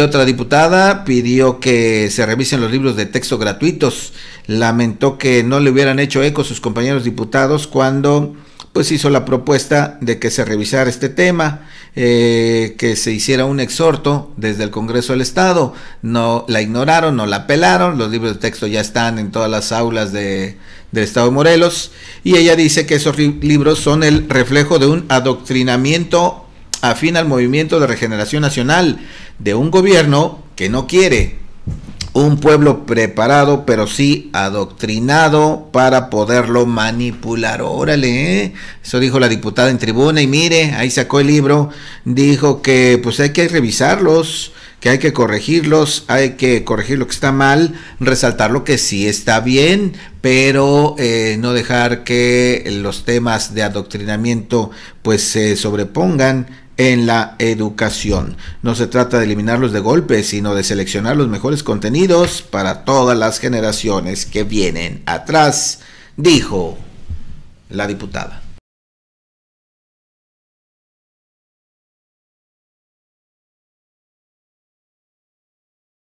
Otra diputada pidió que se revisen los libros de texto gratuitos. Lamentó que no le hubieran hecho eco sus compañeros diputados cuando pues hizo la propuesta de que se revisara este tema, eh, que se hiciera un exhorto desde el Congreso del Estado. No la ignoraron, no la pelaron, los libros de texto ya están en todas las aulas de, del Estado de Morelos y ella dice que esos libros son el reflejo de un adoctrinamiento afín al movimiento de regeneración nacional de un gobierno que no quiere un pueblo preparado, pero sí adoctrinado para poderlo manipular. Órale, ¿eh? eso dijo la diputada en tribuna y mire, ahí sacó el libro, dijo que pues hay que revisarlos, que hay que corregirlos, hay que corregir lo que está mal, resaltar lo que sí está bien, pero eh, no dejar que los temas de adoctrinamiento pues se sobrepongan en la educación. No se trata de eliminarlos de golpe, sino de seleccionar los mejores contenidos para todas las generaciones que vienen atrás, dijo la diputada.